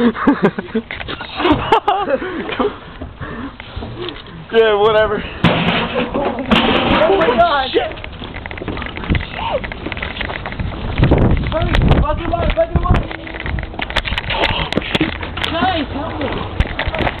yeah, whatever. Oh my god.